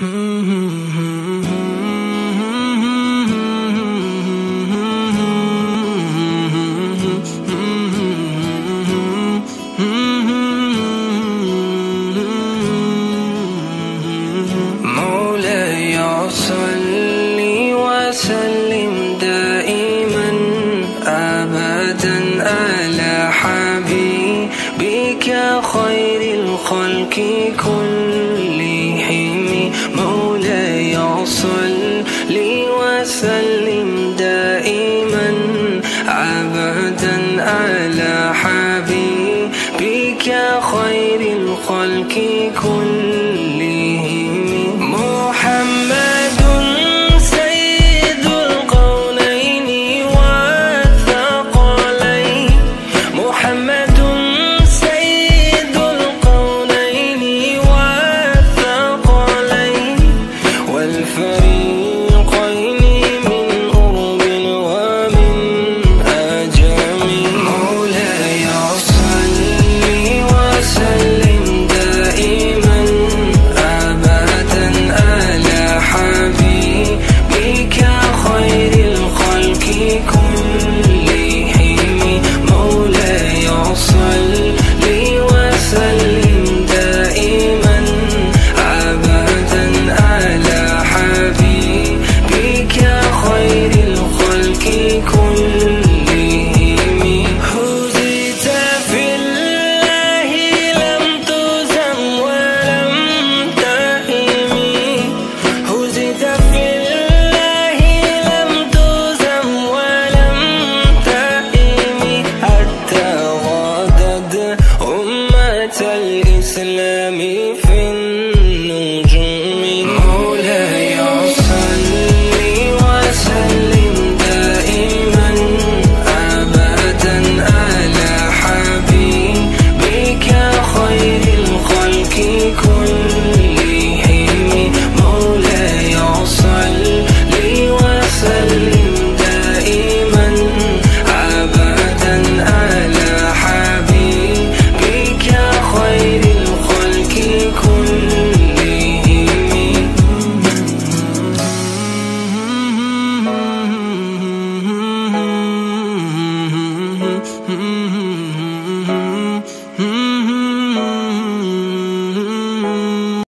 مولاي صل وسلم دائما ابدا على حبيبك خير الخلق كلهم. صلي وسلم دائما ابدا على حبيبك خير الخلق كل symphony